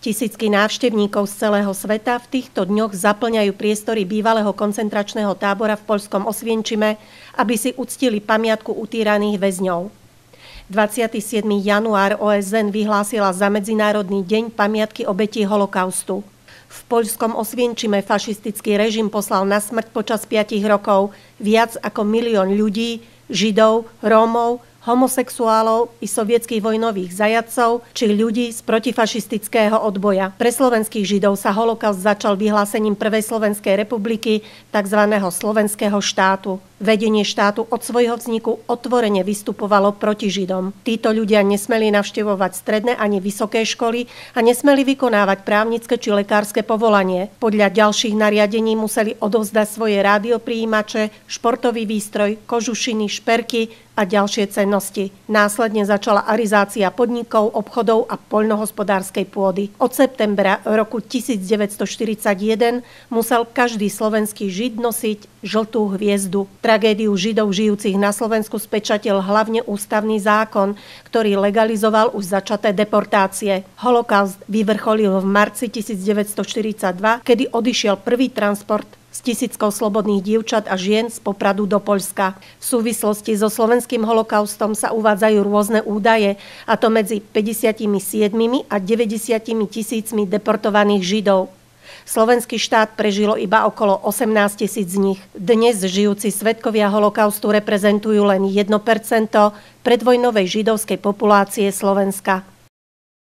Tisícky návštevníkov z celého sveta v týchto dňoch zaplňajú priestory bývalého koncentračného tábora v poľskom Osvienčime, aby si uctili pamiatku utíraných väzňov. 27. január OSN vyhlásila za Medzinárodný deň pamiatky obetí holokaustu. V poľskom Osvienčime fašistický režim poslal na smrť počas 5 rokov viac ako milión ľudí, židov, rómov, homosexuálov i sovietských vojnových zajadcov či ľudí z protifašistického odboja. Pre slovenských židov sa holokaust začal vyhlásením Prvej Slovenskej republiky, tzv. slovenského štátu. Vedenie štátu od svojho vzniku otvorene vystupovalo proti Židom. Títo ľudia nesmeli navštevovať stredné ani vysoké školy a nesmeli vykonávať právnické či lekárske povolanie. Podľa ďalších nariadení museli odovzdať svoje rádiopríjimače, športový výstroj, kožušiny, šperky a ďalšie cennosti. Následne začala arizácia podnikov, obchodov a poľnohospodárskej pôdy. Od septembra roku 1941 musel každý slovenský žid nosiť žltú hviezdu. Tragédiu židov žijúcich na Slovensku spečatil hlavne ústavný zákon, ktorý legalizoval už začaté deportácie. Holokaust vyvrcholil v marci 1942, kedy odišiel prvý transport s tisíckou slobodných dievčat a žien z Popradu do Poľska. V súvislosti so slovenským holokaustom sa uvádzajú rôzne údaje, a to medzi 57 a 90 tisícmi deportovaných Židov. Slovenský štát prežilo iba okolo 18 tisíc z nich. Dnes žijúci svetkovia holokaustu reprezentujú len 1% predvojnovej židovskej populácie Slovenska.